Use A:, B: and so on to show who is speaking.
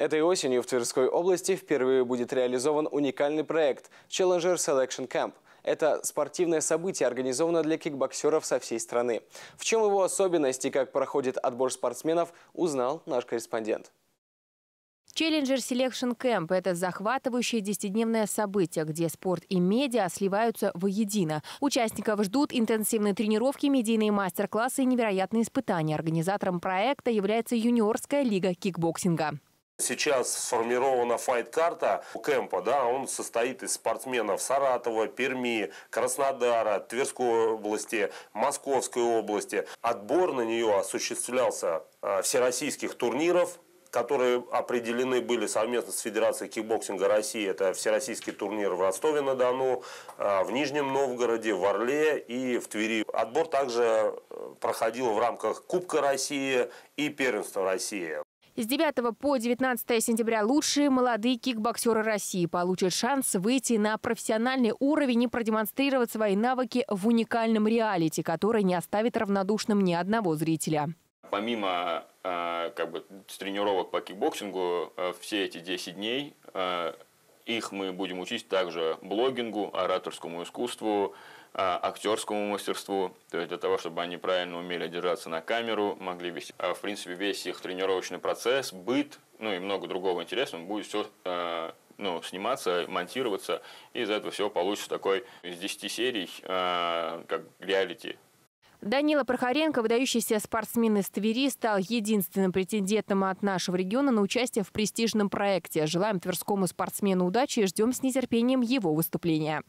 A: Этой осенью в Тверской области впервые будет реализован уникальный проект Challenger Selection Camp. Это спортивное событие, организованное для кикбоксеров со всей страны. В чем его особенность и как проходит отбор спортсменов, узнал наш корреспондент.
B: Challenger Selection Camp – это захватывающее десятидневное событие, где спорт и медиа сливаются воедино. Участников ждут интенсивные тренировки, медийные мастер-классы и невероятные испытания. Организатором проекта является юниорская лига кикбоксинга.
C: Сейчас сформирована fight -карта кемпа, да, он состоит из спортсменов Саратова, Перми, Краснодара, Тверской области, Московской области. Отбор на нее осуществлялся э, всероссийских турниров, которые определены были совместно с Федерацией кикбоксинга России. Это всероссийский турнир в Ростове-на-Дону, э, в Нижнем Новгороде, в Орле и в Твери. Отбор также э, проходил в рамках Кубка России и Первенства России.
B: С 9 по 19 сентября лучшие молодые кикбоксеры России получат шанс выйти на профессиональный уровень и продемонстрировать свои навыки в уникальном реалити, который не оставит равнодушным ни одного зрителя.
D: Помимо э, как бы, тренировок по кикбоксингу, э, все эти 10 дней э, их мы будем учить также блогингу, ораторскому искусству, а, актерскому мастерству, то есть для того, чтобы они правильно умели держаться на камеру, могли вести. А, в принципе, весь их тренировочный процесс, быт, ну и много другого интересного будет все а, ну, сниматься, монтироваться, и из этого всего получится такой из 10 серий, как реалити
B: Данила Прохоренко, выдающийся спортсмен из Твери, стал единственным претендентом от нашего региона на участие в престижном проекте. Желаем тверскому спортсмену удачи и ждем с нетерпением его выступления.